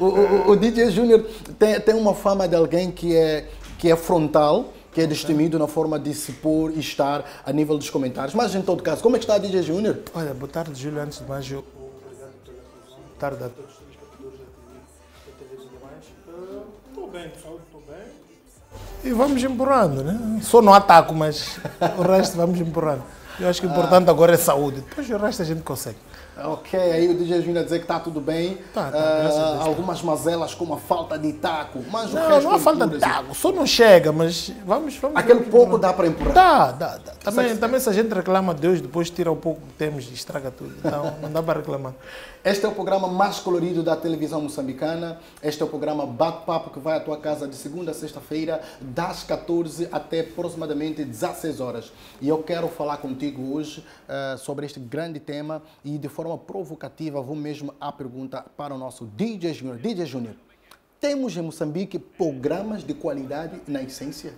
o, o, o, DJ Júnior tem, tem uma fama de alguém que é, que é frontal, que é destemido na forma de se pôr e estar a nível dos comentários. Mas em todo caso, como é que está DJ Júnior? Olha, boa tarde, Júlio. Antes de mais, eu... boa tarde a todos os espectadores da TV Estou bem, pessoal, estou bem. E vamos empurrando, né? Só no ataco, mas o resto vamos empurrando. Eu acho que o importante ah. agora é saúde. Depois o resto a gente consegue. Ok, aí o DJ Júnior dizer que está tudo bem. Tá, tá, uh, algumas mazelas como a falta de taco, mas não, o resto não falta de taco, só não chega, mas vamos, vamos Aquele pouco dá para empurrar. Dá, dá, dá. Também, também se a gente reclama Deus, depois tira um pouco que temos e estraga tudo. Então não dá para reclamar. Este é o programa mais colorido da televisão moçambicana. Este é o programa Bate-Papo que vai à tua casa de segunda a sexta-feira, das 14 até aproximadamente 16 horas. E eu quero falar contigo hoje uh, sobre este grande tema e de forma provocativa vou mesmo à pergunta para o nosso DJ Júnior. DJ Júnior, temos em Moçambique programas de qualidade na essência?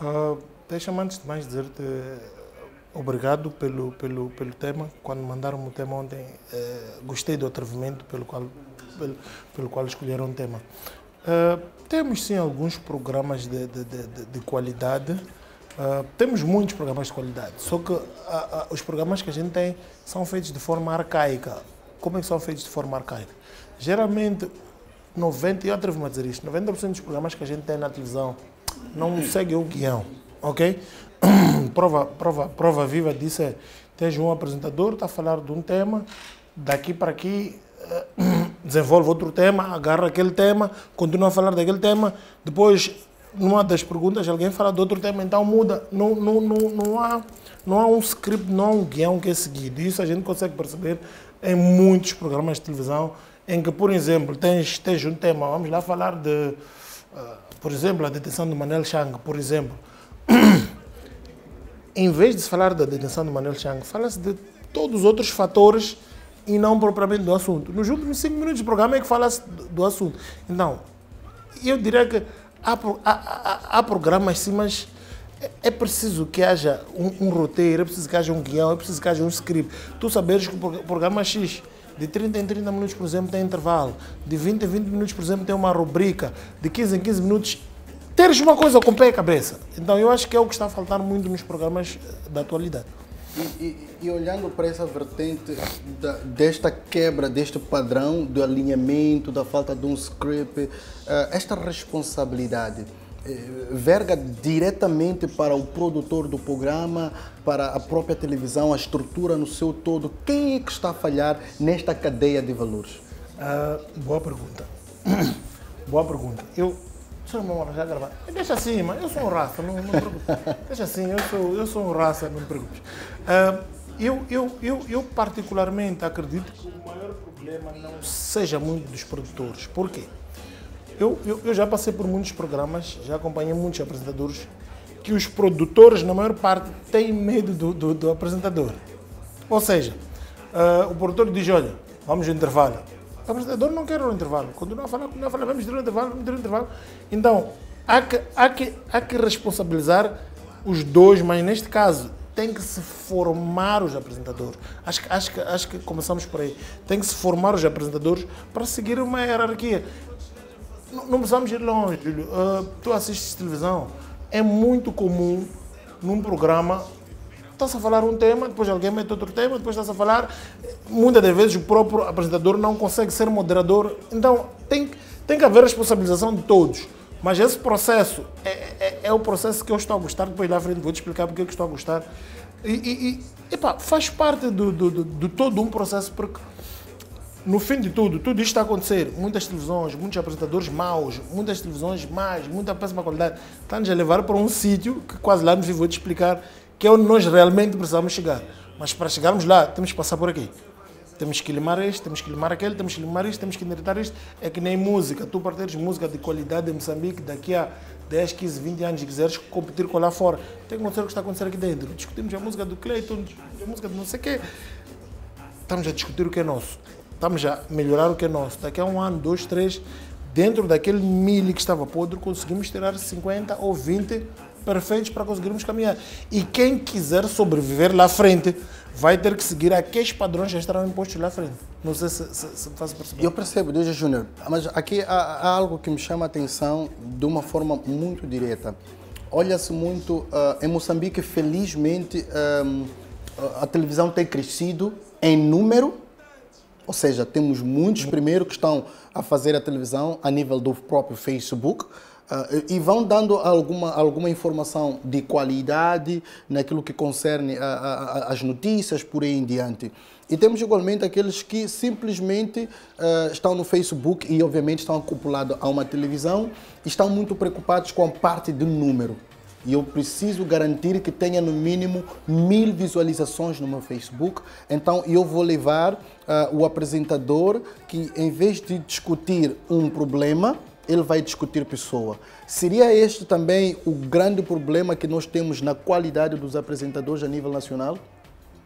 Uh, Deixa-me antes de mais dizer-te obrigado pelo, pelo, pelo tema. Quando mandaram o tema ontem, eh, gostei do atrevimento pelo qual, pelo, pelo qual escolheram o tema. Uh, temos sim alguns programas de, de, de, de qualidade. Uh, temos muitos programas de qualidade, só que uh, os programas que a gente tem são feitos de forma arcaica. Como é que são feitos de forma arcaica? Geralmente, 90, eu atrevo-me a dizer isto, 90% dos programas que a gente tem na televisão não seguem o guião, ok? prova, prova, prova viva disso é, tens um apresentador, está a falar de um tema, daqui para aqui eh, desenvolve outro tema, agarra aquele tema, continua a falar daquele tema, depois, numa das perguntas, alguém fala de outro tema, então muda. Não, não, não, não, há, não há um script, não há um guião que é seguido. Isso a gente consegue perceber em muitos programas de televisão, em que, por exemplo, tens, tens um tema, vamos lá falar de, uh, por exemplo, a detenção de Manel Chang, por exemplo. em vez de se falar da detenção de Manuel Chang, fala-se de todos os outros fatores e não propriamente do assunto. Nos últimos cinco minutos de programa é que fala-se do assunto. Então, eu diria que há, há, há programas sim, mas é, é preciso que haja um, um, roteiro, é preciso que haja um guião, é preciso que haja um script. Tu saberes que o programa X de 30 em 30 minutos, por exemplo, tem intervalo. De 20 em 20 minutos, por exemplo, tem uma rubrica. De 15 em 15 minutos teres uma coisa com pé e cabeça. Então eu acho que é o que está a faltar muito nos programas eh, da atualidade. E, e, olhando para essa vertente da, desta quebra, deste padrão do alinhamento, da falta de um script, uh, esta responsabilidade uh, verga diretamente para o produtor do programa, para a própria televisão, a estrutura no seu todo. Quem é que está a falhar nesta cadeia de valores? Uh, boa pergunta. boa pergunta. Eu hora já gravar. Deixa assim, mas eu sou um raça, não, não preocupes. Deixa assim, eu sou, eu sou um raça, não me preocupes. Uh, eu, eu, eu, eu particularmente acredito que o maior problema não seja muito dos produtores. Por quê? Eu, eu, eu já passei por muitos programas, já acompanhei muitos apresentadores, que os produtores, na maior parte, têm medo do, do, do apresentador. Ou seja, uh, o produtor diz, olha, vamos ao intervalo o apresentador não quer o intervalo. Continua a falar, continua a falar, vamos ter um intervalo, vamos ter um intervalo. Então, há que, há que, há que responsabilizar os dois, mas neste caso tem que se formar os apresentadores. Acho que, acho que, acho que começamos por aí. Tem que se formar os apresentadores para seguir uma hierarquia. Não, não precisamos ir longe, Júlio. Uh, tu assistes televisão. É muito comum num programa Está-se a falar um tema, depois alguém mete outro tema, depois está-se a falar. Muitas das vezes o próprio apresentador não consegue ser moderador. Então tem, tem que haver responsabilização de todos. Mas esse processo é, é, é o processo que eu estou a gostar. Depois lá frente vou te explicar porque eu estou a gostar. E, e, e faz parte do, do, do, de todo um processo, porque no fim de tudo, tudo isto está a acontecer. Muitas televisões, muitos apresentadores maus, muitas televisões más, muita péssima qualidade, estão-nos a levar para um sítio que quase lá nos vou te explicar que é onde nós realmente precisamos chegar. Mas para chegarmos lá, temos que passar por aqui. Temos que limar este, temos que limar aquele, temos que limar isto, temos que endireitar isto. É que nem música. Tu para teres música de qualidade em Moçambique, daqui a 10, 15, 20 anos, quiseres competir com lá fora, tem que mostrar o que está acontecendo aqui dentro. Discutimos a música do Clayton, a música de não sei o quê. Estamos a discutir o que é nosso. Estamos a melhorar o que é nosso. Daqui a um ano, dois, três, dentro daquele milho que estava podre, conseguimos tirar 50 ou 20 perfeitos para conseguirmos caminhar. E quem quiser sobreviver lá à frente vai ter que seguir aqueles padrões que estarão impostos lá à frente. Não sei se, se, se faz perceber. Eu percebo, DJ Júnior, mas aqui há, há, algo que me chama a atenção de uma forma muito direta. Olha-se muito, uh, em Moçambique, felizmente, um, a televisão tem crescido em número, ou seja, temos muitos primeiro que estão a fazer a televisão a nível do próprio Facebook, Uh, e vão dando alguma, alguma informação de qualidade naquilo que concerne a, a, as notícias, por aí em diante. E temos igualmente aqueles que simplesmente uh, estão no Facebook e, obviamente, estão acoplados a uma televisão e estão muito preocupados com a parte do número. E eu preciso garantir que tenha no mínimo mil visualizações no meu Facebook. Então eu vou levar uh, o apresentador que, em vez de discutir um problema, ele vai discutir pessoa. Seria este também o grande problema que nós temos na qualidade dos apresentadores a nível nacional?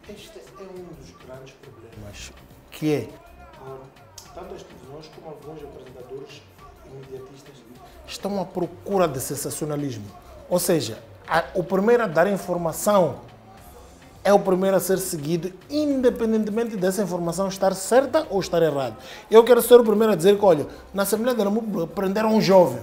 Este é um dos grandes problemas, que é ah, tanto as televisões como alguns apresentadores imediatistas estão à procura de sensacionalismo. Ou seja, a, o primeiro a dar informação é o primeiro a ser seguido, independentemente dessa informação estar certa ou estar errada. Eu quero ser o primeiro a dizer que, olha, na Assembleia da República prenderam um jovem.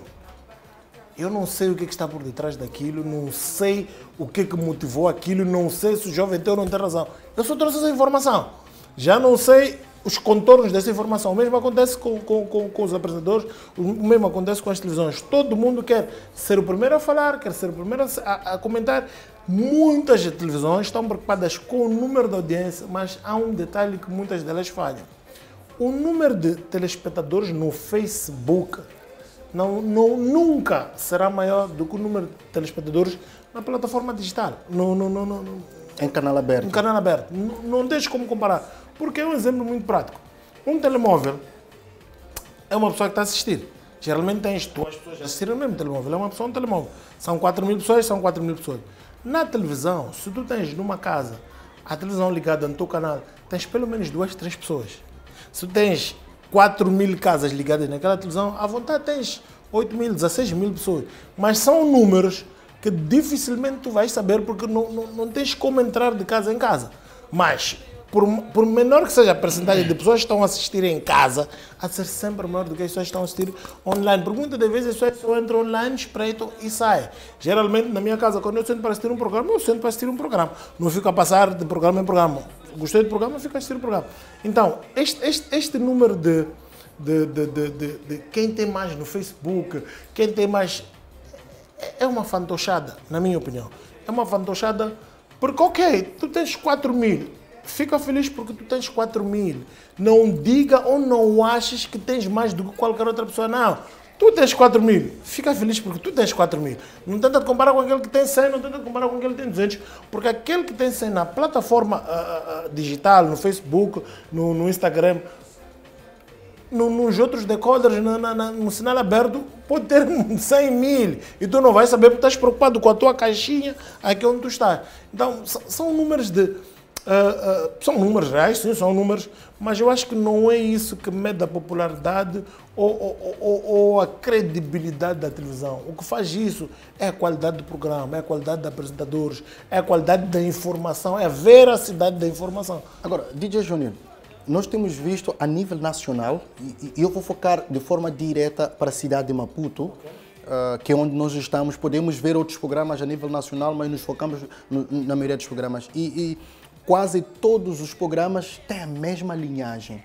Eu não sei o que, é que está por detrás daquilo, não sei o que, é que motivou aquilo, não sei se o jovem tem ou não tem razão. Eu só trouxe essa informação. Já não sei os contornos dessa informação. O mesmo acontece com, com, com, com, os apresentadores, o mesmo acontece com as televisões. Todo mundo quer ser o primeiro a falar, quer ser o primeiro a, a comentar. Muitas televisões estão preocupadas com o número de audiência, mas há um detalhe que muitas delas falham. O número de telespectadores no Facebook não, não, nunca será maior do que o número de telespectadores na plataforma digital, no, no, no, no em canal aberto. Em canal aberto. Não, não deixe como comparar. Porque é um exemplo muito prático. Um telemóvel é uma pessoa que está a assistir. Geralmente tens duas pessoas a assistir no mesmo telemóvel. É uma pessoa, um telemóvel. São 4 mil pessoas, são 4 mil pessoas. Na televisão, se tu tens numa casa a televisão ligada no teu canal, tens pelo menos duas, três pessoas. Se tu tens 4 mil casas ligadas naquela televisão, à vontade tens 8 mil, 16 mil pessoas. Mas são números que dificilmente tu vais saber porque não, não, não tens como entrar de casa em casa. Mas por, por menor que seja a percentagem de pessoas que estão a assistir em casa, a ser sempre menor do que as pessoas que estão a assistir online. Porque muitas das vezes as pessoas só entram online, espreitam e saem. Geralmente, na minha casa, quando eu sento para assistir um programa, eu sento para assistir um programa. Não fico a passar de programa em programa. Gostei do programa, fico a assistir o programa. Então, este, este, este número de, de, de, de, de quem tem mais no Facebook, quem tem mais. É uma fantochada, na minha opinião. É uma fantochada porque, ok, tu tens 4 mil, Fica feliz porque tu tens 4 mil. Não diga ou não aches que tens mais do que qualquer outra pessoa. Não. Tu tens 4 mil. Fica feliz porque tu tens 4 mil. Não tenta comparar com aquele que tem 100, não tenta comparar com aquele que tem 200. Porque aquele que tem 100 na plataforma uh, uh, digital, no Facebook, no, no Instagram, no, nos outros decoders, na, na, no sinal aberto, pode ter 100 mil. E tu não vais saber porque estás preocupado com a tua caixinha aqui onde tu estás. Então, são números de Uh, uh, são números reais, sim, são números, mas eu acho que não é isso que mede a popularidade ou, ou, ou, ou, a credibilidade da televisão. O que faz isso é a qualidade do programa, é a qualidade dos apresentadores, é a qualidade da informação, é a veracidade da informação. Agora, DJ Júnior, nós temos visto a nível nacional, e, e eu vou focar de forma direta para a cidade de Maputo, okay. Uh, que é onde nós estamos, podemos ver outros programas a nível nacional, mas nos focamos no, na maioria dos programas. E, e quase todos os programas têm a mesma linhagem.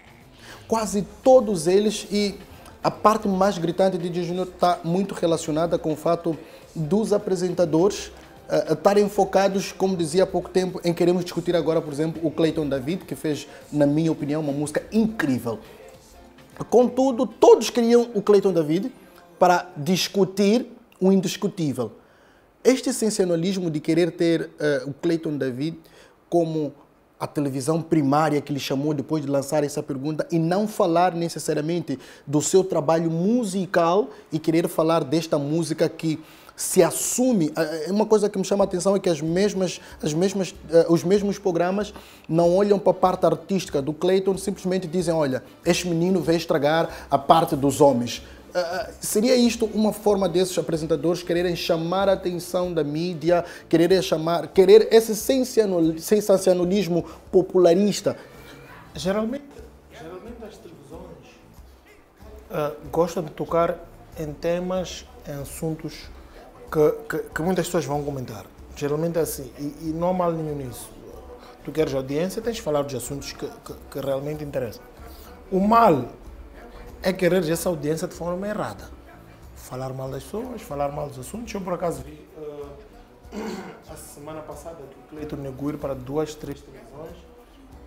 Quase todos eles e a parte mais gritante de Júnior está muito relacionada com o fato dos apresentadores uh, estarem focados, como dizia há pouco tempo, em queremos discutir agora, por exemplo, o Clayton David, que fez, na minha opinião, uma música incrível. Contudo, todos queriam o Clayton David para discutir o indiscutível. Este sensacionalismo de querer ter uh, o Clayton David como a televisão primária que lhe chamou depois de lançar essa pergunta e não falar necessariamente do seu trabalho musical e querer falar desta música que se assume. É uma coisa que me chama a atenção é que as mesmas, as mesmas, uh, os mesmos programas não olham para a parte artística do Clayton, simplesmente dizem: olha, este menino veio estragar a parte dos homens. Uh, seria isto uma forma desses apresentadores quererem chamar a atenção da mídia, quererem chamar, querer esse sensacionalismo popularista? Geralmente, geralmente as televisões uh, gostam de tocar em temas, em assuntos que, que, que, muitas pessoas vão comentar. Geralmente é assim, e, e, não há mal nenhum nisso. Tu queres audiência, tens de falar dos assuntos que, que realmente interessam. O mal é querer essa audiência de forma errada. Falar mal das pessoas, falar mal dos assuntos. Eu, por acaso, vi uh, a semana passada que o Cleiton negou ir para duas, três televisões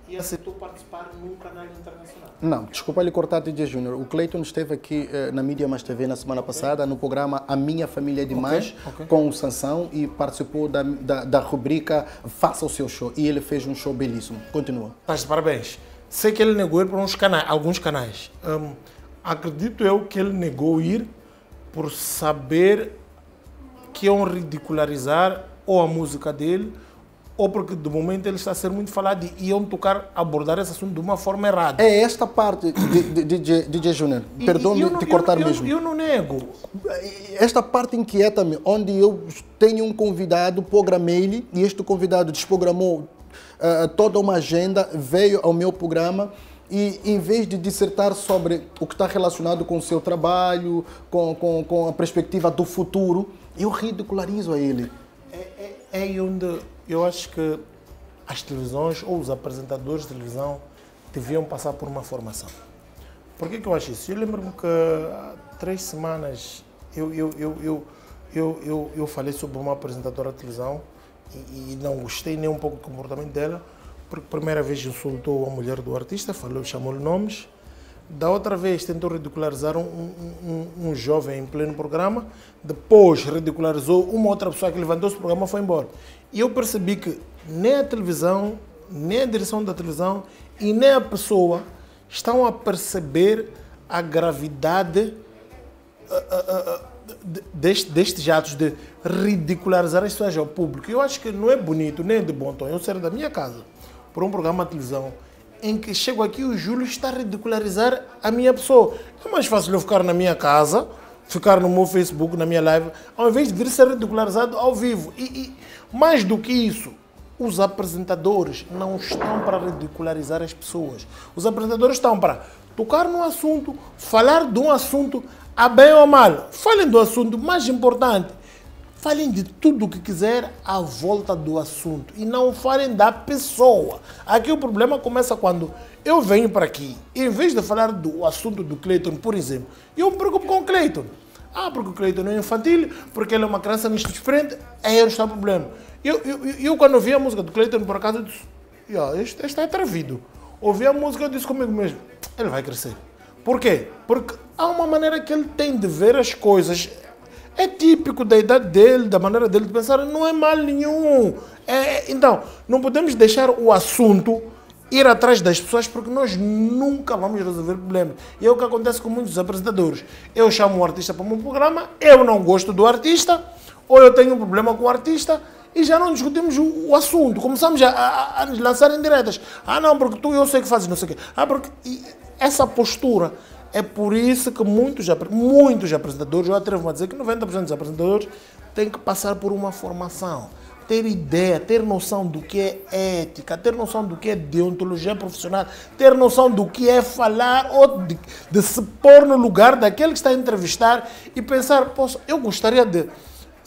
e aceitou participar num canal internacional. Não, desculpa lhe cortar, DJ Júnior. O Cleiton esteve aqui uh, na Mídia Mais TV na semana okay. passada, no programa A Minha Família é Demais, okay. Okay. com o Sansão e participou da, da, da, rubrica Faça o Seu Show. E ele fez um show belíssimo. Continua. Estás de parabéns. Sei que ele negou ir para uns canais, alguns canais. Um, acredito eu que ele negou ir por saber que iam ridicularizar ou a música dele ou porque de momento ele está a ser muito falado e iam tocar, abordar esse assunto de uma forma errada. É esta parte, DJ, DJ Júnior, perdão de cortar eu, mesmo. Eu, eu, não nego. Esta parte inquieta-me, onde eu tenho um convidado, programei-lhe, e este convidado desprogramou uh, toda uma agenda, veio ao meu programa e em vez de dissertar sobre o que está relacionado com o seu trabalho, com, com, com a perspectiva do futuro, eu ridicularizo a ele. É, é, é onde eu acho que as televisões ou os apresentadores de televisão deviam passar por uma formação. Por que, que eu acho isso? Eu lembro-me que há três semanas eu, eu, eu, eu, eu, eu, eu falei sobre uma apresentadora de televisão e, e, não gostei nem um pouco do comportamento dela, porque primeira vez insultou a mulher do artista, falou, chamou-lhe nomes. Da outra vez tentou ridicularizar um, um, um, jovem em pleno programa, depois ridicularizou uma outra pessoa que levantou-se do programa e foi embora. E eu percebi que nem a televisão, nem a direção da televisão e nem a pessoa estão a perceber a gravidade uh, uh, uh, deste, destes atos de ridicularizar as pessoas ao público. Eu acho que não é bonito, nem de bom tom. Eu sair da minha casa por um programa de televisão em que chego aqui o Júlio está a ridicularizar a minha pessoa. É mais fácil eu ficar na minha casa, ficar no meu Facebook, na minha live, ao invés de ser ridicularizado ao vivo. E, e mais do que isso, os apresentadores não estão para ridicularizar as pessoas. Os apresentadores estão para tocar no assunto, falar de um assunto a bem ou mal. Falem do assunto mais importante. Falem de tudo o que quiser à volta do assunto e não falem da pessoa. Aqui o problema começa quando eu venho para aqui, em vez de falar do assunto do Cleiton, por exemplo, eu me preocupo com o Cleiton. Ah, porque o Cleiton é infantil, porque ele é uma criança nisto diferente, aí não está o problema. Eu, eu, eu, quando ouvi a música do Cleiton, por acaso, eu disse, este, este é atrevido. Ouvi a música e disse comigo mesmo, ele vai crescer. Por quê? Porque há uma maneira que ele tem de ver as coisas é típico da idade dele, da maneira dele de pensar, não é mal nenhum. É, então, não podemos deixar o assunto ir atrás das pessoas porque nós nunca vamos resolver problemas. E é o que acontece com muitos apresentadores. Eu chamo um artista para o meu programa, eu não gosto do artista, ou eu tenho um problema com o artista e já não discutimos o, o assunto. Começamos a, a, a, nos lançar em diretas. Ah, não, porque tu eu sei que fazes não sei o quê. Ah, porque e essa postura é por isso que muitos, muitos apresentadores, eu atrevo a dizer que 90% dos apresentadores têm que passar por uma formação. Ter ideia, ter noção do que é ética, ter noção do que é deontologia profissional, ter noção do que é falar ou de, de se pôr no lugar daquele que está a entrevistar e pensar, posso, eu gostaria de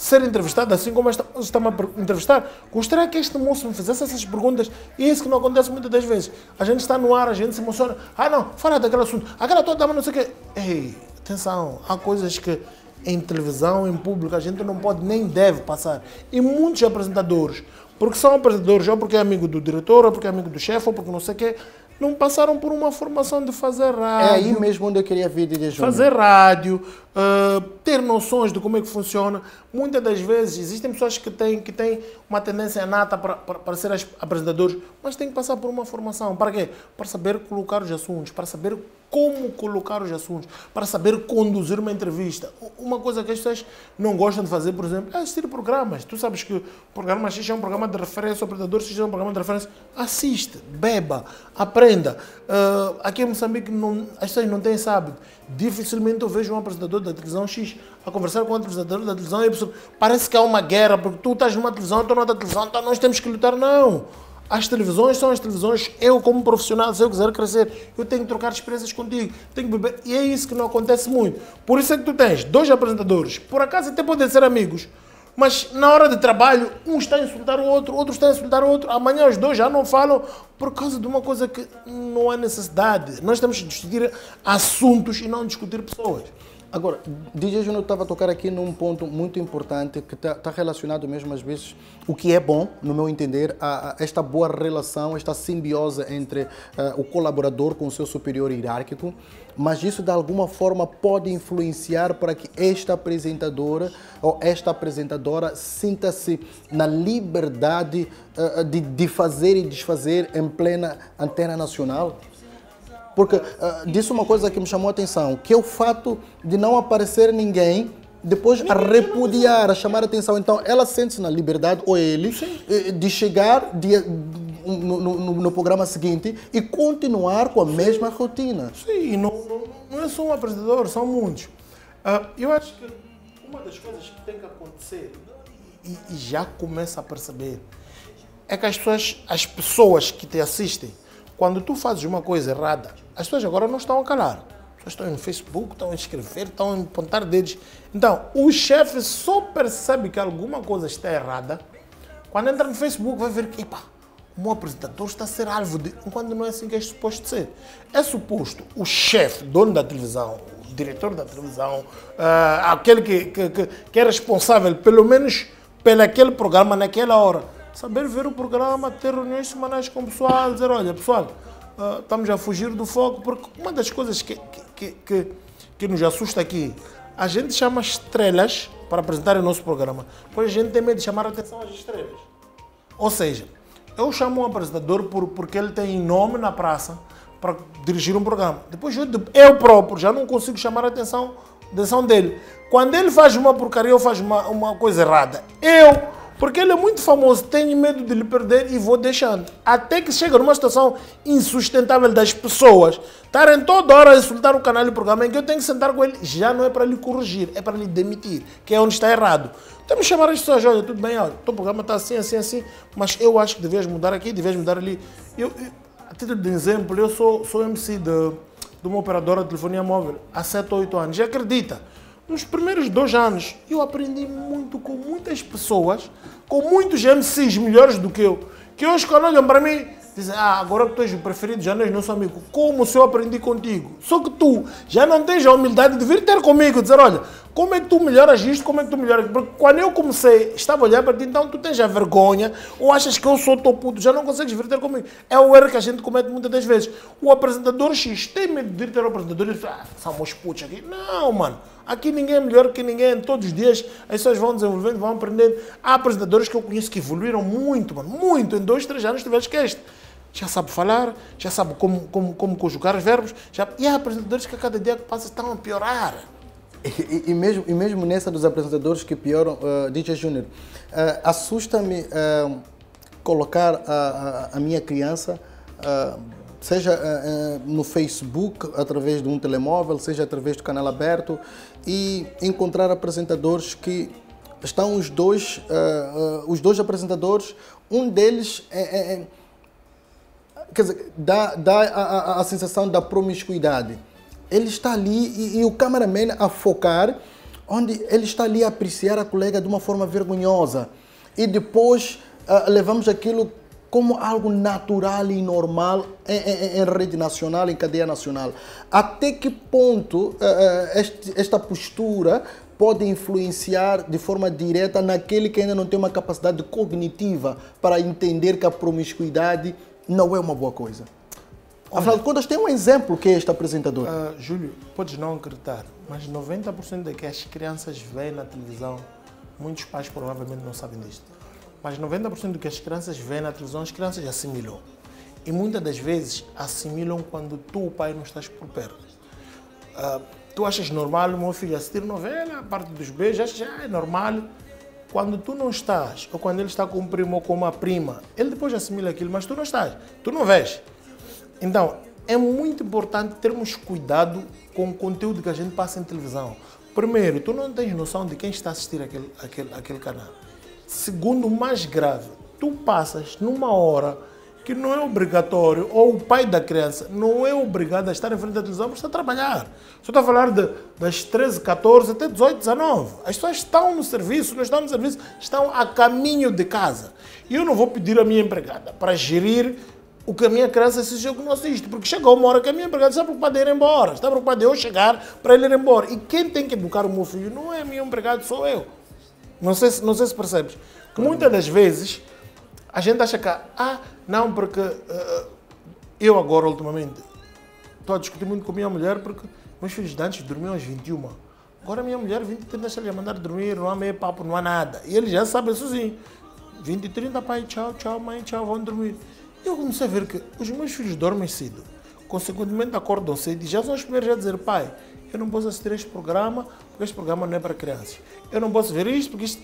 ser entrevistado, assim como esta está-me a entrevistar, gostaria que este moço me fizesse essas perguntas. É isso que não acontece muitas das vezes. A gente está no ar, a gente se emociona. Ah, não, fala daquele assunto. Aquela toda, mas não sei o quê. Ei, atenção, há coisas que em televisão, em público, a gente não pode nem deve passar. E muitos apresentadores, porque são apresentadores, ou porque é amigo do diretor, ou porque é amigo do chefe, ou porque não sei o quê, não passaram por uma formação de fazer rádio. É aí mesmo onde eu queria vir, DJ Júnior. Fazer rádio, uh, ter noções de como é que funciona. Muitas das vezes existem pessoas que têm, que têm uma tendência nata para, para, para ser apresentadores, mas têm que passar por uma formação. Para quê? Para saber colocar os assuntos, para saber como colocar os assuntos, para saber conduzir uma entrevista. Uma coisa que as pessoas não gostam de fazer, por exemplo, é assistir programas. Tu sabes que o programa X é um programa de referência, o Predador X é um programa de referência. Assiste, beba, aprenda. Uh, aqui em Moçambique não, as pessoas não têm sábado. Dificilmente eu vejo um apresentador da televisão X a conversar com um apresentador da televisão Y. Parece que há uma guerra, porque tu estás numa televisão, eu estou noutra televisão, então nós temos que lutar. Não. As televisões são as televisões. Eu, como profissional, se eu quiser crescer, eu tenho que trocar experiências contigo. Tenho que beber. E é isso que não acontece muito. Por isso é que tu tens dois apresentadores. Por acaso até podem ser amigos. Mas na hora de trabalho, um está a insultar o outro, outro está a insultar o outro. Amanhã os dois já não falam por causa de uma coisa que não há necessidade. Nós temos que discutir assuntos e não discutir pessoas. Agora, DJ Júnior estava a tocar aqui num ponto muito importante que está tá relacionado mesmo às vezes, o que é bom, no meu entender, a, a esta boa relação, esta simbiose entre uh, o colaborador com o seu superior hierárquico, mas isso de alguma forma pode influenciar para que esta apresentadora ou esta apresentadora sinta-se na liberdade uh, de, de fazer e desfazer em plena antena nacional? Porque uh, disse uma coisa que me chamou a atenção, que é o fato de não aparecer ninguém depois a repudiar, a chamar a atenção. Então, ela sente-se na liberdade, ou ele, Sim. Eh, de chegar de, no, no, no, programa seguinte e continuar com a Sim. mesma rotina. Sim, não, não, não, é só um apresentador, são muitos. Uh, eu acho que uma das coisas que tem que acontecer, e, e já começa a perceber, é que as pessoas, as pessoas que te assistem, quando tu fazes uma coisa errada, as pessoas agora não estão a calar. As pessoas estão no Facebook, estão a escrever, estão a apontar dedos. Então, o chefe só percebe que alguma coisa está errada quando entra no Facebook, vai ver que, epa, o meu apresentador está a ser alvo de. Enquanto não é assim que é suposto ser. É suposto o chefe, dono da televisão, o diretor da televisão, uh, aquele que, que, que, que é responsável, pelo menos pelo aquele programa naquela hora saber ver o programa, ter reuniões semanais com o pessoal, dizer, olha, pessoal, uh, estamos a fugir do foco, porque uma das coisas que, que, que, que nos assusta aqui, a gente chama estrelas para apresentar o nosso programa, pois a gente tem medo de chamar a atenção às estrelas. Ou seja, eu chamo um apresentador por, porque ele tem nome na praça para dirigir um programa. Depois eu, eu próprio já não consigo chamar a atenção, a atenção dele. Quando ele faz uma porcaria ou faz uma, uma coisa errada, eu porque ele é muito famoso, tenho medo de lhe perder e vou deixando. Até que chega numa situação insustentável das pessoas estarem toda hora a insultar o canal e o programa em que eu tenho que sentar com ele. Já não é para lhe corrigir, é para lhe demitir, que é onde está errado. Temos que chamar as pessoas, olha, tudo bem, olha, o teu programa está assim, assim, assim, mas eu acho que devias mudar aqui, devias mudar ali. Eu, eu, a título de exemplo, eu sou, sou MC de, de uma operadora de telefonia móvel há 7 ou 8 anos. E acredita, nos primeiros dois anos, eu aprendi muito com muitas pessoas, com muitos MCs melhores do que eu, que hoje quando olham para mim, dizem, ah, agora que tu és o preferido, já não és nosso amigo. Como se eu aprendi contigo? Só que tu já não tens a humildade de vir ter comigo, dizer, olha, como é que tu melhoras isto, como é que tu melhoras Porque quando eu comecei, estava olhar para ti, então tu tens a vergonha, ou achas que eu sou teu puto, já não consegues vir ter comigo. É o erro que a gente comete muitas das vezes. O apresentador X tem medo de ir ter o apresentador e dizer, ah, somos putos aqui. Não, mano. Aqui ninguém é melhor que ninguém. Todos os dias as pessoas vão desenvolvendo, vão aprendendo. Há apresentadores que eu conheço que evoluíram muito, mano. Muito. Em dois, três anos tiveste que este. Já sabe falar, já sabe como, como, como conjugar os verbos. Já... E há apresentadores que a cada dia que passa estão a piorar. E, e, mesmo, e mesmo nessa dos apresentadores que pioram, uh, DJ Júnior, uh, assusta-me uh, colocar a, a, a, minha criança, uh, seja no Facebook, através de um telemóvel, seja através do canal aberto, e encontrar apresentadores que estão os dois, os dois apresentadores, um deles é, é, é quer dizer, dá, dá a, a, a sensação da promiscuidade ele está ali e, e o cameraman a focar, onde ele está ali a apreciar a colega de uma forma vergonhosa. E depois uh, levamos aquilo como algo natural e normal em, em, em, rede nacional, em cadeia nacional. Até que ponto uh, este, esta postura pode influenciar de forma direta naquele que ainda não tem uma capacidade cognitiva para entender que a promiscuidade não é uma boa coisa? Afinal de contas, tem um exemplo que é este apresentador. Uh, Júlio, podes não acreditar, mas 90% do que as crianças veem na televisão, muitos pais provavelmente não sabem disto, mas 90% do que as crianças veem na televisão, as crianças assimilam. E muitas das vezes assimilam quando tu, o pai, não estás por perto. Uh, tu achas normal o meu filho assistir novela, a parte dos beijos, achas ah, é normal. Quando tu não estás, ou quando ele está com um primo ou com uma prima, ele depois assimila aquilo, mas tu não estás, tu não vês. Então, é muito importante termos cuidado com o conteúdo que a gente passa em televisão. Primeiro, tu não tens noção de quem está a assistir aquele, aquele, aquele canal. Segundo, mais grave, tu passas numa hora que não é obrigatório, ou o pai da criança não é obrigado a estar em frente à televisão porque está a trabalhar. Só está a falar de, das 13, 14 até 18, 19. As pessoas estão no serviço, não estão no serviço, estão a caminho de casa. E eu não vou pedir a minha empregada para gerir o que a minha criança assiste que não assiste, porque chegou uma hora que a minha empregada está preocupada em ir embora, está preocupada de eu chegar para ele ir embora. E quem tem que educar o meu filho não é meu empregado, sou eu. Não sei, não sei se percebes. Muitas das vezes a gente acha que, ah, não, porque uh, eu agora, ultimamente, estou a discutir muito com a minha mulher porque meus filhos de antes dormiam às 21. Agora a minha mulher, 20 e 30, deixa ele mandar dormir, não há meio papo, não há nada. E ele já sabe sim. 20 e 30, pai, tchau, tchau, mãe, tchau, vão dormir. Eu comecei a ver que os meus filhos dormem cedo. Consequentemente, acordam cedo e já são os primeiros a dizer, pai, eu não posso assistir este programa porque este programa não é para crianças. Eu não posso ver isto porque isto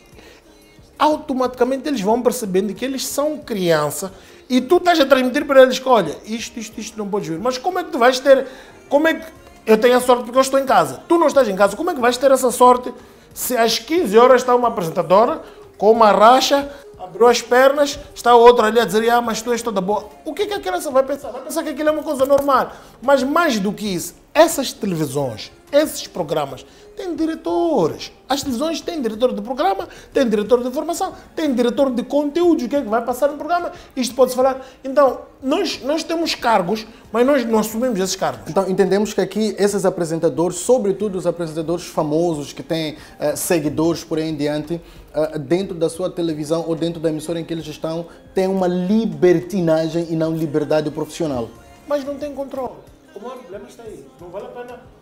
automaticamente eles vão percebendo que eles são criança e tu estás a transmitir para eles olha, isto, isto, isto não podes ver. Mas como é que tu vais ter. Como é que. Eu tenho a sorte porque eu estou em casa. Tu não estás em casa. Como é que vais ter essa sorte se às 15 horas está uma apresentadora com uma racha, abriu as pernas, está outra ali a dizer, ah, mas tu és toda boa. O que, é que a criança vai pensar? Vai pensar que aquilo é uma coisa normal. Mas mais do que isso, essas televisões, esses programas têm diretores. As televisões têm diretor de programa, têm diretor de informação, têm diretor de conteúdo, o que é que vai passar no programa. Isto pode-se falar. Então, nós, nós temos cargos, mas nós não assumimos esses cargos. Então, entendemos que aqui esses apresentadores, sobretudo os apresentadores famosos que têm uh, seguidores por aí em diante, uh, dentro da sua televisão ou dentro da emissora em que eles estão, têm uma libertinagem e não liberdade profissional. Mas não tem controle. O maior problema está aí. Não vale a pena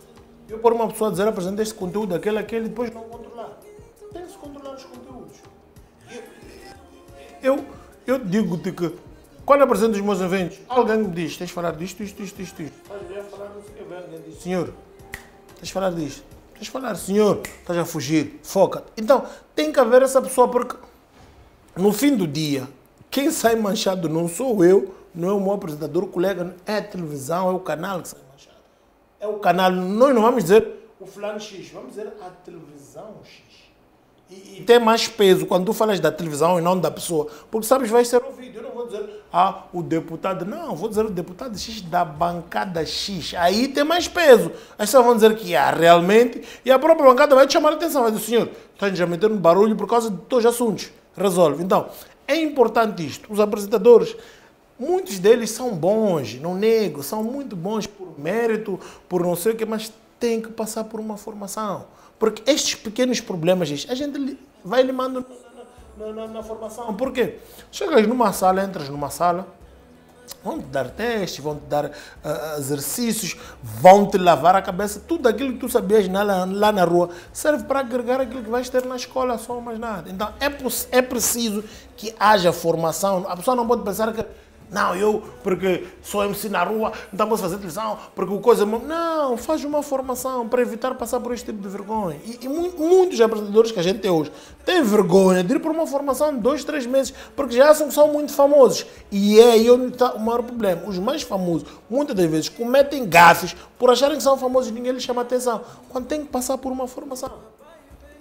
eu pôr uma pessoa a dizer apresenta este conteúdo, aquele, aquele, e depois não controlar. Tem que se controlar os conteúdos. Eu, eu digo-te que quando apresento os meus eventos, alguém me diz, tens de falar disto, isto, isto, isto, isto. senhor, tens de falar disto. Tens de falar, senhor, estás a fugir, foca. Então, tem que haver essa pessoa, porque no fim do dia, quem sai manchado não sou eu, não é o meu apresentador, o colega, é a televisão, é o canal que sai. É o canal, nós não vamos dizer o fulano X, vamos dizer a televisão X. E, e, tem mais peso quando tu falas da televisão e não da pessoa, porque sabes, vai ser ouvido. Eu não vou dizer, ah, o deputado, não, vou dizer o deputado X da bancada X. Aí tem mais peso. As pessoas vão dizer que há realmente, e a própria bancada vai te chamar a atenção, vai dizer, senhor, estás a meter um barulho por causa de teus assuntos. Resolve. Então, é importante isto. Os apresentadores Muitos deles são bons, não nego, são muito bons por mérito, por não sei o que, mas tem que passar por uma formação. Porque estes pequenos problemas, a gente vai limando na, na, na formação. Por quê? Chegas numa sala, entras numa sala, vão te dar testes, vão te dar uh, exercícios, vão te lavar a cabeça. Tudo aquilo que tu sabias na, lá na rua serve para agregar aquilo que vais ter na escola, só mais nada. Então é, é preciso que haja formação. A pessoa não pode pensar que não, eu, porque sou MC na rua, então posso fazer televisão, porque o coisa. Não, faz uma formação para evitar passar por este tipo de vergonha. E, e muitos apresentadores que a gente tem hoje têm vergonha de ir por uma formação de dois, três meses, porque já são, são muito famosos. E é aí onde está o maior problema. Os mais famosos, muitas das vezes, cometem gafes por acharem que são famosos e ninguém lhes chama atenção, quando tem que passar por uma formação.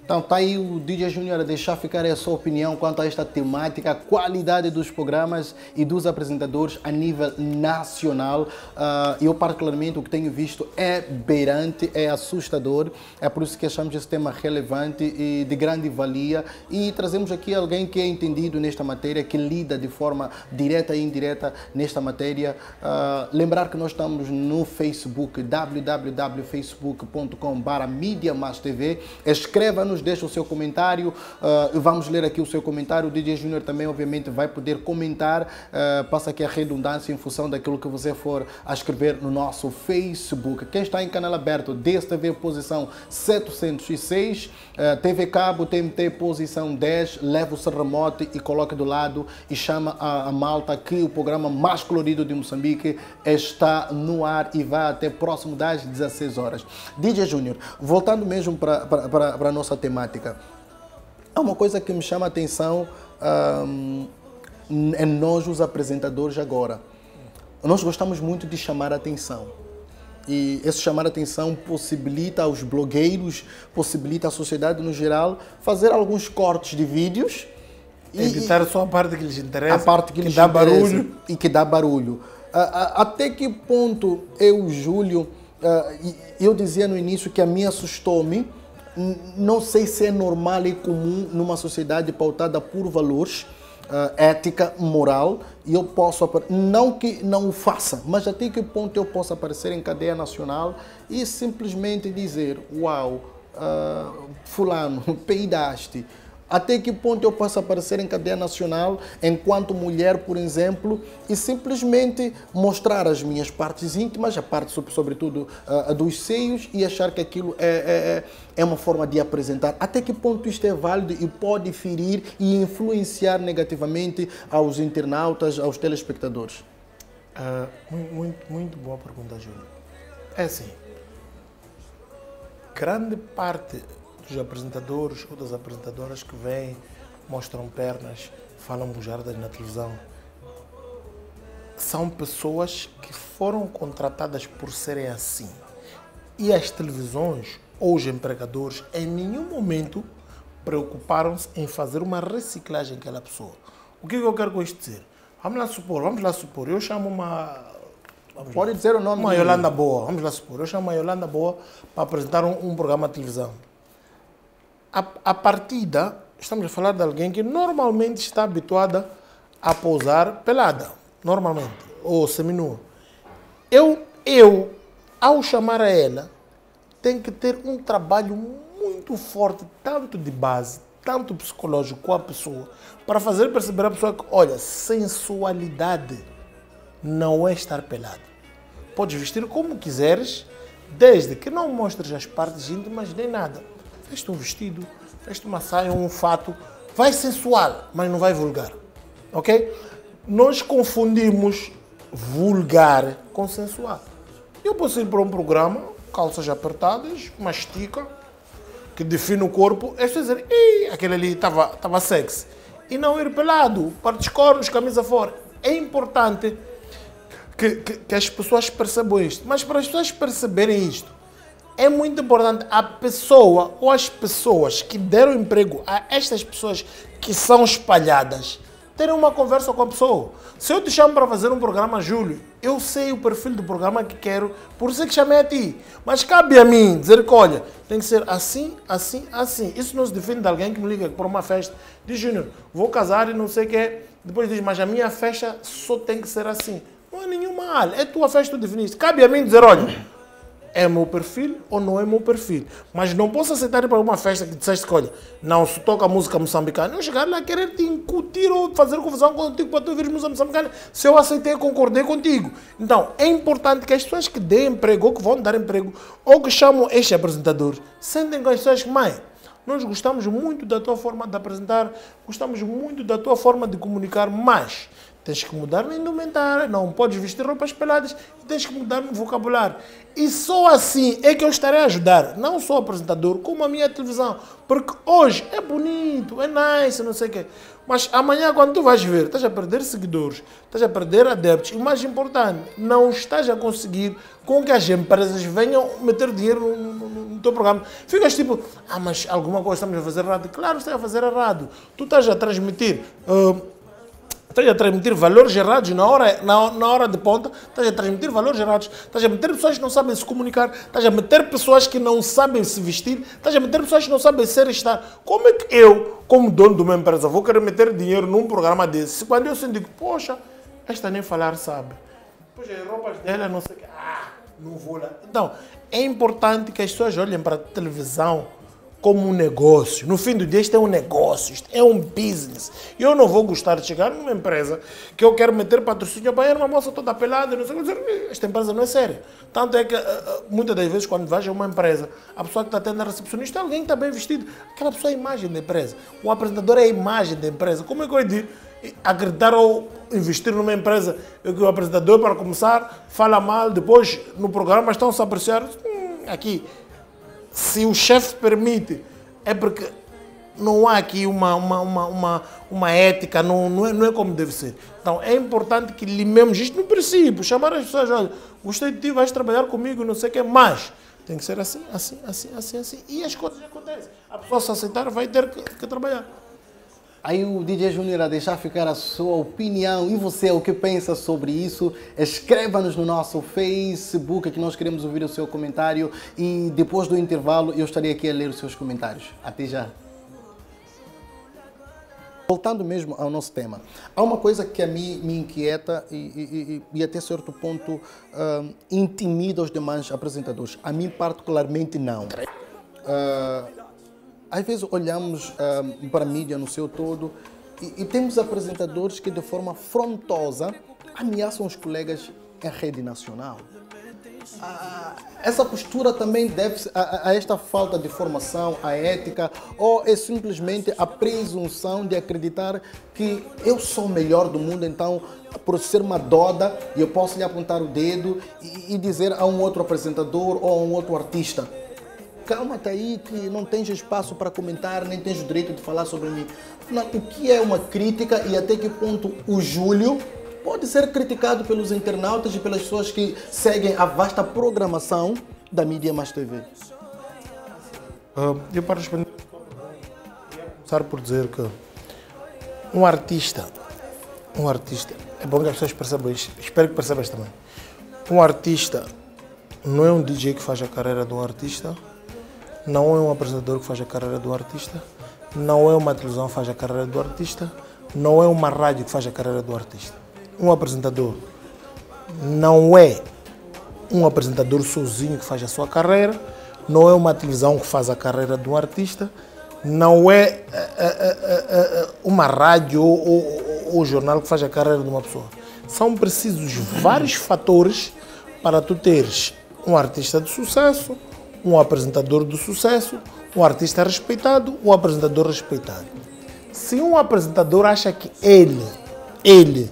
Então está aí o DJ Júnior a deixar ficar a sua opinião quanto a esta temática, a qualidade dos programas e dos apresentadores a nível nacional. Uh, eu particularmente o que tenho visto é beirante, é assustador. É por isso que achamos esse tema relevante e de grande valia e trazemos aqui alguém que é entendido nesta matéria, que lida de forma direta e indireta nesta matéria. Uh, lembrar que nós estamos no Facebook, www.facebook.com/mediamasstv. Escreva-nos nos deixa o seu comentário. Uh, vamos ler aqui o seu comentário. O DJ Júnior também, obviamente, vai poder comentar. Uh, passa aqui a redundância em função daquilo que você for a escrever no nosso Facebook. Quem está em canal aberto, DSTV posição 706, uh, TV Cabo, TMT posição 10, leva o seu remote e coloca do lado e chama a, a malta que o programa mais colorido de Moçambique está no ar e vai até próximo das 16 horas. DJ Júnior, voltando mesmo para a nossa temática, há uma coisa que me chama a atenção um, em nós, os apresentadores, agora. Nós gostamos muito de chamar a atenção. E esse chamar a atenção possibilita aos blogueiros, possibilita à sociedade no geral fazer alguns cortes de vídeos. Editar e, só a parte que lhes interessa, a parte que, que lhes dá barulho. E que dá barulho. Até que ponto eu, Júlio, eu dizia no início que a mim assustou-me, não sei se é normal e comum numa sociedade pautada por valores, ética, moral, e eu posso, não que não o faça, mas até que ponto eu posso aparecer em cadeia nacional e simplesmente dizer, uau, uh, fulano, peidaste, até que ponto eu posso aparecer em cadeia nacional enquanto mulher, por exemplo, e simplesmente mostrar as minhas partes íntimas, a parte sobretudo uh, dos seios, e achar que aquilo é, é, é uma forma de apresentar. Até que ponto isto é válido e pode ferir e influenciar negativamente aos internautas, aos telespectadores? Uh, muito, muito boa pergunta, Júlio. É assim, grande parte dos apresentadores ou das apresentadoras que vêm, mostram pernas, falam bujardas na televisão. São pessoas que foram contratadas por serem assim. E as televisões ou os empregadores em nenhum momento preocuparam-se em fazer uma reciclagem daquela pessoa. O que eu quero com isto dizer? Vamos lá supor, vamos lá supor, eu chamo uma. Pode dizer o nome. Uma Yolanda Boa, vamos lá supor, eu chamo uma Yolanda Boa para apresentar um, um programa de televisão a, a partida, estamos a falar de alguém que normalmente está habituada a pousar pelada, normalmente, ou seminua. Eu, eu, ao chamar a ela, tenho que ter um trabalho muito forte, tanto de base, tanto psicológico com a pessoa, para fazer perceber a pessoa que, olha, sensualidade não é estar pelado. Podes vestir como quiseres, desde que não mostres as partes íntimas nem nada veste um vestido, veste uma saia, um fato, vai sensual, mas não vai vulgar. Ok? Nós confundimos vulgar com sensual. Eu posso ir para um programa, calças apertadas, mastica, que define o corpo, é dizer, aquele ali estava tava sexy. E não ir pelado, partes cornos, camisa fora. É importante que, que, que as pessoas percebam isto. Mas para as pessoas perceberem isto, é muito importante a pessoa ou as pessoas que deram emprego a estas pessoas que são espalhadas terem uma conversa com a pessoa. Se eu te chamo para fazer um programa, Júlio, eu sei o perfil do programa que quero, por isso é que chamei a ti. Mas cabe a mim dizer que, olha, tem que ser assim, assim, assim. Isso não se define de alguém que me liga para uma festa. Diz, Júnior, vou casar e não sei o que. Depois diz, mas a minha festa só tem que ser assim. Não é nenhuma mal. É tua festa, tu definiste. Cabe a mim dizer, olha é meu perfil ou não é meu perfil. Mas não posso aceitar ir para uma festa que disseste que, olha, não se toca música moçambicana. Eu chegar lá querer te incutir ou fazer confusão contigo para tu ouvir música moçambicana. Se eu aceitei, concordei contigo. Então, é importante que as pessoas que dêem emprego ou que vão dar emprego ou que chamam este apresentador sentem com as pessoas que, mãe, nós gostamos muito da tua forma de apresentar, gostamos muito da tua forma de comunicar, mas Tens que mudar na indumentária, não podes vestir roupas peladas tens que mudar no vocabulário. E só assim é que eu estarei a ajudar, não só o apresentador, como a minha televisão. Porque hoje é bonito, é nice, não sei o quê. Mas amanhã, quando tu vais ver, estás a perder seguidores, estás a perder adeptos. E o mais importante, não estás a conseguir com que as empresas venham meter dinheiro no, no, no teu programa. Ficas tipo, ah, mas alguma coisa estamos a fazer errado. Claro, estás a fazer errado. Tu estás a transmitir. Uh, estás a transmitir valores errados na hora, na, na hora de ponta, estás a transmitir valores errados, estás a meter pessoas que não sabem se comunicar, estás a meter pessoas que não sabem se vestir, estás a meter pessoas que não sabem ser estar. Como é que eu, como dono de uma empresa, vou querer meter dinheiro num programa desse? Quando eu digo, poxa, esta nem falar sabe. Poxa, roupas dela, não sei o que. Ah, não vou lá. Então, é importante que as pessoas olhem para a televisão como um negócio. No fim do dia, isto é um negócio, isto é um business. E eu não vou gostar de chegar numa empresa que eu quero meter patrocínio para uma moça toda pelada, não sei o que. Esta empresa não é séria. Tanto é que, eh, eh, muitas das vezes, quando vais a uma empresa, a pessoa que está tendo a recepcionista é alguém que está bem vestido. Aquela pessoa é a imagem da empresa. O apresentador é a imagem da empresa. Como é que eu digo? Acreditar ou investir numa empresa que o apresentador, para começar, fala mal, depois no programa estão-se a apreciar. Hum, aqui se o chefe permite, é porque não há aqui uma, uma, uma, uma, uma ética, não, não, é, não é como deve ser. Então é importante que limemos isto no princípio, chamar as pessoas, olha, gostei de ti, vais trabalhar comigo, não sei o que mais. Tem que ser assim, assim, assim, assim, assim. E as coisas acontecem. A pessoa se aceitar vai ter que, que trabalhar. Aí o DJ Júnior a deixar ficar a sua opinião e você o que pensa sobre isso, escreva-nos no nosso Facebook que nós queremos ouvir o seu comentário e depois do intervalo eu estarei aqui a ler os seus comentários. Até já. Voltando mesmo ao nosso tema, há uma coisa que a mim me inquieta e, e, e, até certo ponto uh, intimida os demais apresentadores. A mim particularmente não. Uh, às vezes olhamos uh, para a mídia no seu todo e, e, temos apresentadores que de forma frontosa ameaçam os colegas em rede nacional. Uh, essa postura também deve-se a, a, esta falta de formação, a ética, ou é simplesmente a presunção de acreditar que eu sou o melhor do mundo, então por ser uma doda eu posso lhe apontar o dedo e, e dizer a um outro apresentador ou a um outro artista calma tá aí que não tens espaço para comentar, nem tens o direito de falar sobre mim. Afinal, o que é uma crítica e até que ponto o Júlio pode ser criticado pelos internautas e pelas pessoas que seguem a vasta programação da Mídia Mais TV? Uh, ah, eu para responder, começar por dizer que um artista, um artista, é bom que as pessoas percebam isso, espero que percebas também. Um artista não é um DJ que faz a carreira de um artista, não é um apresentador que faz a carreira do artista, não é uma televisão que faz a carreira do artista, não é uma rádio que faz a carreira do artista. Um apresentador não é um apresentador sozinho que faz a sua carreira, não é uma televisão que faz a carreira de um artista, não é, é, é, é uma rádio ou jornal que faz a carreira de uma pessoa. São precisos vários fatores para tu teres um artista de sucesso, um apresentador do sucesso, um artista respeitado, um apresentador respeitado. Se um apresentador acha que ele, ele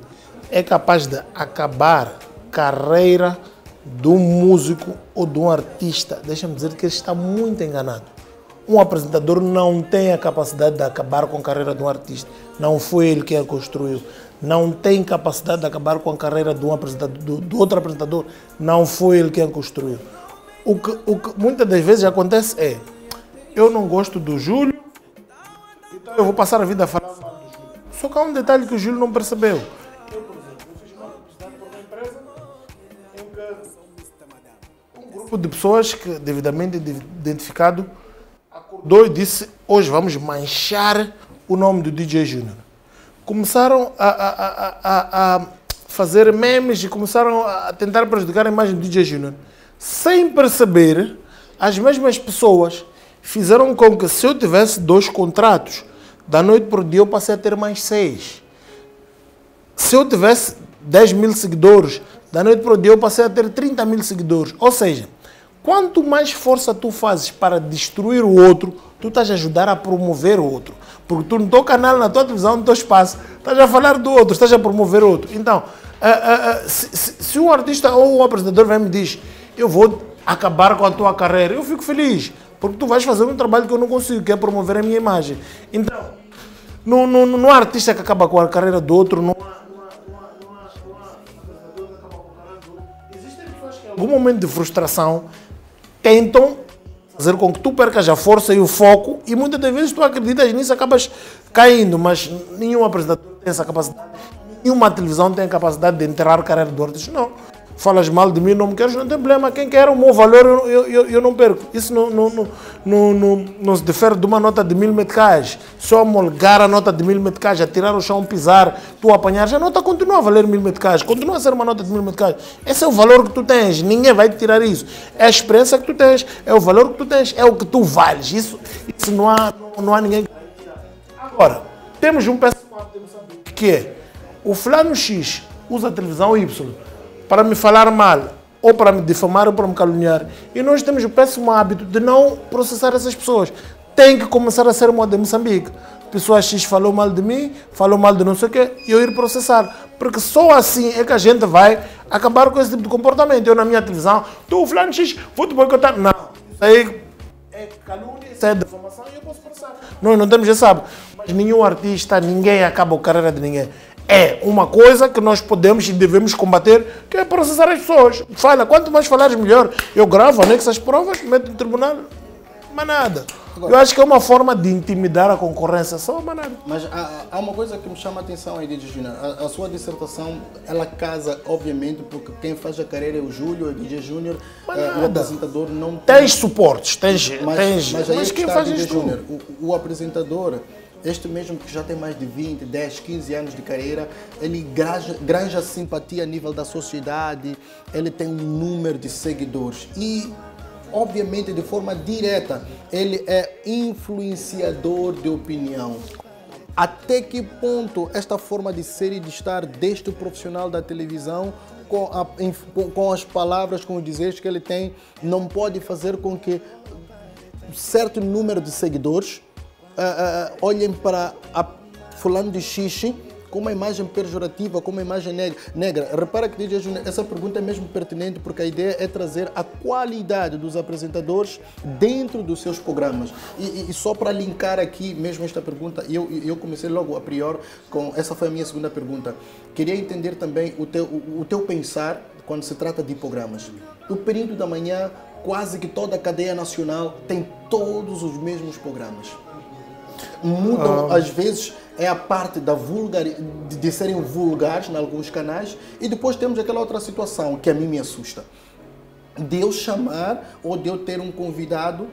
é capaz de acabar carreira de um músico ou de um artista, deixa-me dizer que ele está muito enganado. Um apresentador não tem a capacidade de acabar com a carreira de um artista. Não foi ele quem a construiu. Não tem capacidade de acabar com a carreira de um apresentador, do, outro apresentador. Não foi ele quem a construiu. O que, o que muitas das vezes acontece é, eu não gosto do Júlio, então eu vou passar a vida a falar mal do Júlio. Só que há um detalhe que o Júlio não percebeu. Eu, por exemplo, fiz uma publicidade por uma empresa em que um grupo de pessoas que devidamente identificado acordou e disse, hoje vamos manchar o nome do DJ Júnior. Começaram a, a, a, a, fazer memes e começaram a tentar prejudicar a imagem do DJ Júnior sem perceber, as mesmas pessoas fizeram com que se eu tivesse dois contratos, da noite para o dia eu passei a ter mais seis. Se eu tivesse 10 mil seguidores, da noite para o dia eu passei a ter 30 mil seguidores. Ou seja, quanto mais força tu fazes para destruir o outro, tu estás a ajudar a promover o outro. Porque tu no teu canal, na tua televisão, no teu espaço, estás a falar do outro, estás a promover o outro. Então, uh, uh, uh, se, se, se um artista ou um apresentador vem me diz eu vou acabar com a tua carreira. Eu fico feliz, porque tu vais fazer um trabalho que eu não consigo, que é promover a minha imagem. Então, não, não, não há artista que acaba com a carreira do outro, não algum momento de frustração tentam fazer com que tu percas a força e o foco e muitas das vezes tu acreditas nisso acabas caindo, mas nenhum apresentador tem essa capacidade, nenhuma televisão tem a capacidade de enterrar a carreira do artista, não falas mal de mim, não me queres, não tem problema. Quem quer o meu valor, eu, eu, eu não perco. Isso não, não, não, não, não, não se difere de uma nota de mil meticais. só amolgar a nota de mil meticais, a tirar o chão, pisar, tu apanhares, a nota continua a valer mil meticais, continua a ser uma nota de mil meticais. Esse é o valor que tu tens, ninguém vai te tirar isso. É a experiência que tu tens, é o valor que tu tens, é o que tu vales. Isso, isso não, há, não, não há ninguém que. Agora, temos um péssimo que é o fulano X usa a televisão Y para me falar mal, ou para me difamar ou para me caluniar. E nós temos o péssimo hábito de não processar essas pessoas. Tem que começar a ser moda em Moçambique. Pessoa X falou mal de mim, falou mal de não sei o quê, e eu ir processar. Porque só assim é que a gente vai acabar com esse tipo de comportamento. Eu na minha televisão, tu, fulano X, vou te boicotar. Não, isso aí é calúnia, isso é difamação e eu posso processar. Nós não temos esse hábito. Mas nenhum artista, ninguém acaba a carreira de ninguém é uma coisa que nós podemos e devemos combater, que é processar as pessoas. Fala, quanto mais falares, melhor. Eu gravo, anexo as provas, meto no tribunal, mas nada. Agora, eu acho que é uma forma de intimidar a concorrência, só mas nada. Mas há, há uma coisa que me chama a atenção aí, DJ Júnior. A, a, sua dissertação, ela casa, obviamente, porque quem faz a carreira é o Júlio, o DJ Júnior, é, o apresentador não tem... Tens suportes, tens... Mas, tens, mas, mas quem faz DJ Júnior, o, o apresentador este mesmo que já tem mais de 20, 10, 15 anos de carreira, ele granja, granja simpatia a nível da sociedade, ele tem um número de seguidores e obviamente de forma direta, ele é influenciador de opinião. Até que ponto esta forma de ser e de estar deste profissional da televisão, com, a, com as palavras, com os dizeres que ele tem, não pode fazer com que certo número de seguidores uh, olhem para a fulano de xixi com uma imagem pejorativa, com uma imagem negra. Repara que DJ Júnior, essa pergunta é mesmo pertinente porque a ideia é trazer a qualidade dos apresentadores dentro dos seus programas. E, e só para linkar aqui mesmo esta pergunta, eu, eu comecei logo a priori com, essa foi a minha segunda pergunta. Queria entender também o teu, o, o teu pensar quando se trata de programas. O período da manhã, quase que toda a cadeia nacional tem todos os mesmos programas mudam, ah. às vezes, é a parte da vulgar, de, de serem vulgares em alguns canais, e depois temos aquela outra situação que a mim me assusta. De eu chamar ou de eu ter um convidado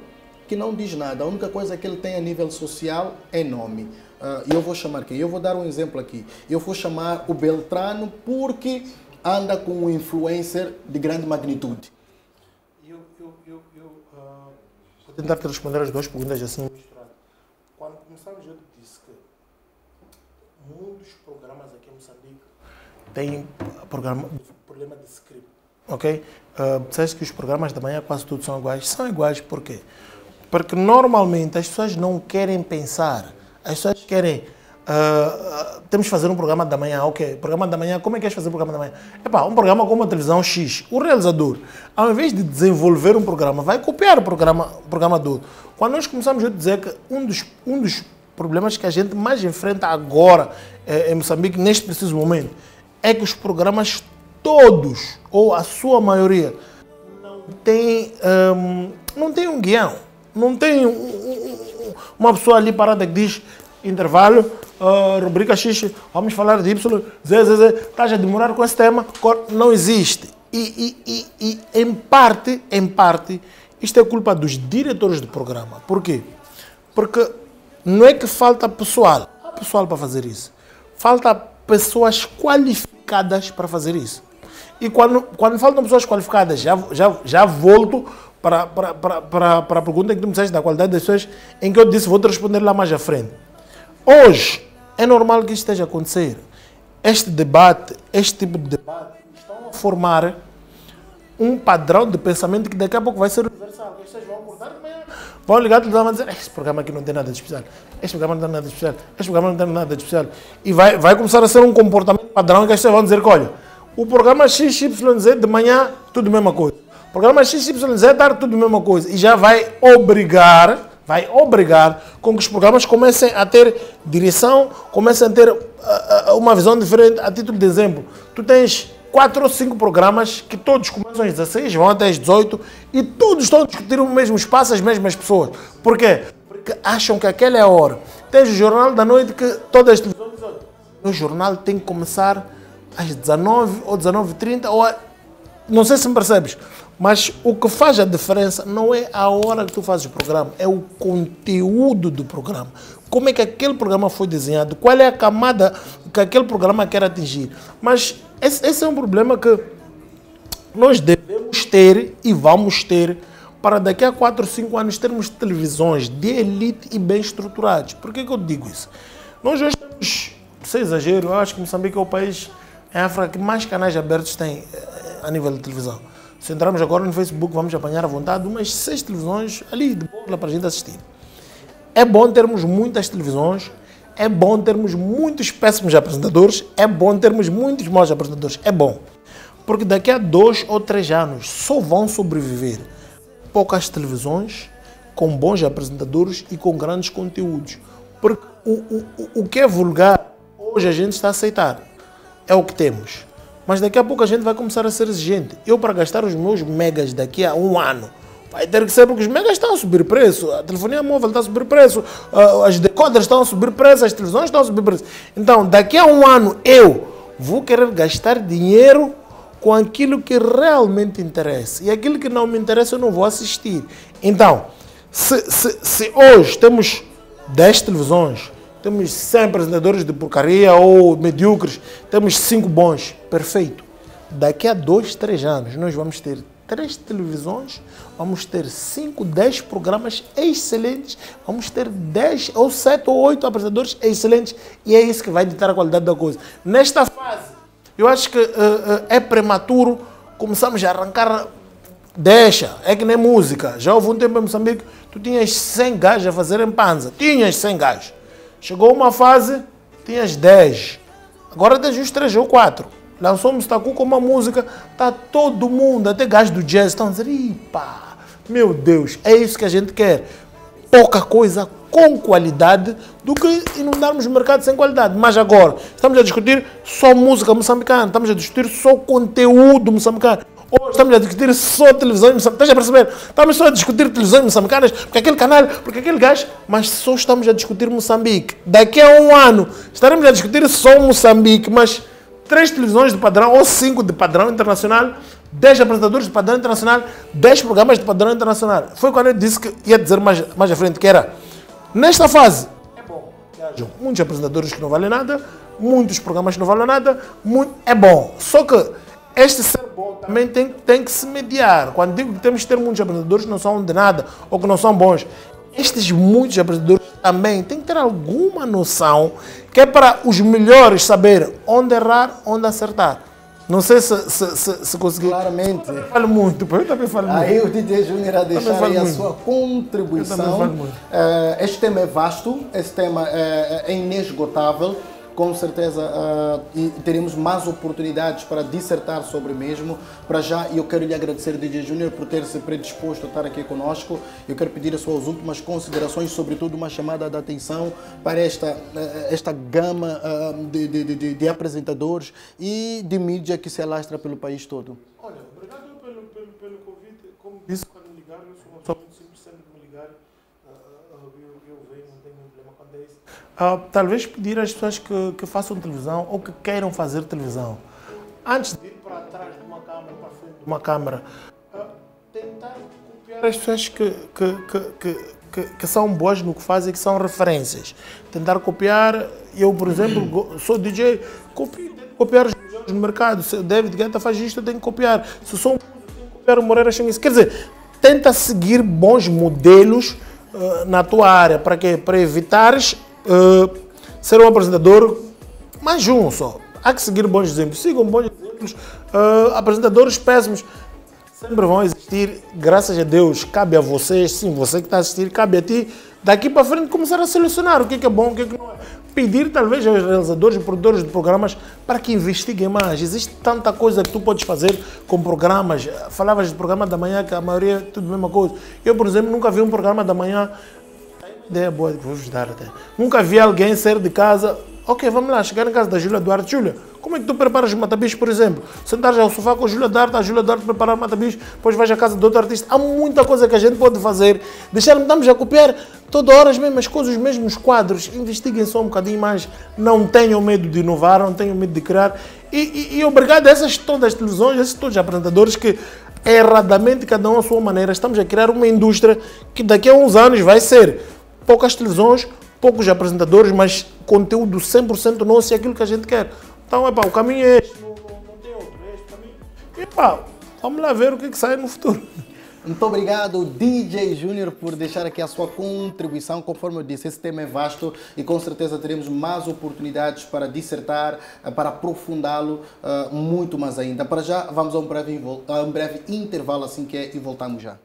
que não diz nada. A única coisa que ele tem a nível social é nome. Uh, eu vou chamar quem? Eu vou dar um exemplo aqui. Eu vou chamar o Beltrano porque anda com um influencer de grande magnitude. Eu, eu, eu, eu uh, vou tentar te responder as duas perguntas assim começamos, eu disse que muitos programas aqui em Moçambique têm programa, problema de script. Ok? Uh, sabes que os programas da manhã quase todos são iguais? São iguais por quê? Porque normalmente as pessoas não querem pensar. As pessoas querem. Uh, temos que fazer um programa da manhã, ok? Programa da manhã, como é que queres fazer o programa da manhã? Epá, um programa como a televisão X. O realizador, ao invés de desenvolver um programa, vai copiar o programa, programador. Quando nós começamos a dizer que um dos, um dos problemas que a gente mais enfrenta agora eh, em Moçambique, neste preciso momento, é que os programas todos, ou a sua maioria, não tem, um, não tem um guião. Não tem um, um, uma pessoa ali parada que diz intervalo, uh, rubrica X, vamos falar de Y, Z, Z, Z, estás a demorar com esse tema, não existe. E, e, e, e em parte, em parte, isto é culpa dos diretores do programa. Por quê? Porque não é que falta pessoal, pessoal para fazer isso. Falta pessoas qualificadas para fazer isso. E quando, quando faltam pessoas qualificadas, já, já, já volto para, para, para, para, a pergunta que tu me disseste da qualidade das pessoas, em que eu disse, vou te responder lá mais à frente. Hoje, é normal que isto esteja a acontecer. Este debate, este tipo de debate, estão a formar um padrão de pensamento que daqui a pouco vai ser universal. As vão acordar de vão ligar e vão dizer: Este programa aqui não tem nada de especial. Este programa não tem nada de especial. Este programa não tem nada de especial. E vai, vai começar a ser um comportamento padrão que as pessoas vão dizer: que, Olha, o programa XYZ de manhã, tudo a mesma coisa. O programa XYZ tarde, tudo a mesma coisa. E já vai obrigar, vai obrigar com que os programas comecem a ter direção, comecem a ter uh, uh, uma visão diferente. A título de exemplo, tu tens quatro ou cinco programas que todos começam às 16, vão até às 18 e todos estão a discutir o mesmo espaço, as mesmas pessoas. Por quê? Porque acham que aquela é a hora. Tens o Jornal da Noite que todas as televisões o jornal tem que começar às 19 ou 19h30 ou a... não sei se me percebes, mas o que faz a diferença não é a hora que tu fazes o programa, é o conteúdo do programa. Como é que aquele programa foi desenhado, qual é a camada que aquele programa quer atingir. Mas esse, esse é um problema que nós devemos ter e vamos ter para daqui a 4 ou 5 anos termos televisões de elite e bem estruturadas. Por que, que eu digo isso? Nós hoje temos, sem exagero, eu acho que Moçambique é o país em África que mais canais abertos tem eh, a nível de televisão. Se entrarmos agora no Facebook, vamos apanhar à vontade umas seis televisões ali de boa para a gente assistir. É bom termos muitas televisões, é bom termos muitos péssimos apresentadores, é bom termos muitos maus apresentadores, é bom. Porque daqui a dois ou três anos só vão sobreviver poucas televisões com bons apresentadores e com grandes conteúdos. Porque o, o, o que é vulgar, hoje a gente está a aceitar. É o que temos. Mas daqui a pouco a gente vai começar a ser exigente. Eu, para gastar os meus megas daqui a um ano, vai ter que ser porque os megas estão a subir preço, a telefonia móvel está a subir preço, as decoders estão a subir preço, as televisões estão a subir preço. Então, daqui a um ano, eu vou querer gastar dinheiro com aquilo que realmente interessa. E aquilo que não me interessa eu não vou assistir. Então, se, se, se hoje temos 10 televisões, temos 100 apresentadores de porcaria ou medíocres, temos 5 bons, perfeito. Daqui a 2, 3 anos nós vamos ter 3 televisões, vamos ter 5, 10 programas excelentes, vamos ter 10 ou 7 ou 8 apresentadores excelentes e é isso que vai ditar a qualidade da coisa. Nesta fase, eu acho que uh, uh, é prematuro começarmos a arrancar. Deixa, é que nem música. Já houve um tempo em Moçambique, tu tinhas 100 gajos a fazer em panza. Tinhas 100 gajos. Chegou uma fase, tinhas 10. Agora tens uns 3 ou 4. Lançou Mustacu com uma música, está todo mundo, até gajos do jazz, estão dizer, Ipa, meu Deus, é isso que a gente quer. Pouca coisa com qualidade do que inundarmos o mercado sem qualidade. Mas agora, estamos a discutir só música moçambicana, estamos a discutir só conteúdo moçambicano. Estamos a discutir só televisão moçambicana. Estás a perceber? Estamos só a discutir televisões moçambicanas, porque aquele canal, porque aquele gajo, mas só estamos a discutir Moçambique. Daqui a um ano estaremos a discutir só Moçambique, mas três televisões de padrão ou cinco de padrão internacional 10 apresentadores de padrão internacional, 10 programas de padrão internacional. Foi quando eu disse que ia dizer mais, mais à frente que era Nesta fase, é bom muitos apresentadores que não valem nada, muitos programas que não valem nada, muito, é bom. Só que este ser bom também tem, tem que se mediar. Quando digo que temos que ter muitos apresentadores que não são de nada ou que não são bons, estes muitos apresentadores também têm que ter alguma noção que é para os melhores saber onde errar, onde acertar. Não sei se, se, se, se consegui. Claramente. Eu falo muito, eu também falo muito. Aí o DJ Júnior a deixar aí a muito. sua contribuição. Eu falo muito. Uh, este tema é vasto, este tema é, é inesgotável com certeza uh, teremos mais oportunidades para dissertar sobre mesmo. Para já, eu quero lhe agradecer, DJ Júnior, por ter se predisposto a estar aqui conosco. Eu quero pedir as suas últimas considerações, sobretudo uma chamada de atenção para esta, uh, esta gama uh, de, de, de, de, apresentadores e de mídia que se alastra pelo país todo. Olha, obrigado pelo, pelo, pelo convite. Como disse quando me ligaram, eu sou uma pessoa muito simples, sempre me ligar. eu, eu venho, não tenho problema quando é isso. Uh, talvez pedir às pessoas que, que façam televisão ou que queiram fazer televisão, antes de ir para trás de uma câmera, para frente de uma câmera, uh, tentar copiar as pessoas que, que, que, são boas no que fazem, que são referências. Tentar copiar, eu, por exemplo, sou DJ, copio, copiar os melhores no mercado. Se o David Guetta faz isto, eu tenho que copiar. Se sou um tenho que copiar o Moreira Xangues. Quer dizer, tenta seguir bons modelos uh, na tua área. Para quê? Para evitares uh, ser um apresentador mais um só. Há que seguir bons exemplos. Sigam bons exemplos. Uh, apresentadores péssimos sempre vão existir, graças a Deus. Cabe a vocês, sim, você que está a assistir, cabe a ti, daqui para frente começar a selecionar o que é bom, o que, é que não é. Pedir talvez aos realizadores e produtores de programas para que investiguem mais. Existe tanta coisa que tu podes fazer com programas. Falavas de programa da manhã, que a maioria é tudo a mesma coisa. Eu, por exemplo, nunca vi um programa da manhã ideia boa, vou vos dar até. Nunca vi alguém sair de casa. Ok, vamos lá, chegar em casa da Júlia Duarte. Júlia, como é que tu preparas matabicho, por exemplo? Sentares ao sofá com a Júlia Duarte, a Júlia Duarte preparar matabicho, depois vais à casa de outro artista. Há muita coisa que a gente pode fazer. Deixar-me, estamos a copiar toda hora as mesmas coisas, os mesmos quadros. Investiguem só um bocadinho mais. Não tenham medo de inovar, não tenham medo de criar. E, e, e obrigado a essas todas as televisões, a esses todos os apresentadores que erradamente, cada um à sua maneira, estamos a criar uma indústria que daqui a uns anos vai ser poucas televisões, poucos apresentadores, mas conteúdo 100% nosso é aquilo que a gente quer. Então, epá, o caminho é este, não, não, não tem outro, é este caminho. E, epá, vamos lá ver o que, que sai no futuro. Muito obrigado, DJ Júnior, por deixar aqui a sua contribuição. Conforme eu disse, esse tema é vasto e com certeza teremos mais oportunidades para dissertar, eh, para aprofundá-lo uh, muito mais ainda. Para já, vamos a um breve, a um breve intervalo assim que é e voltamos já.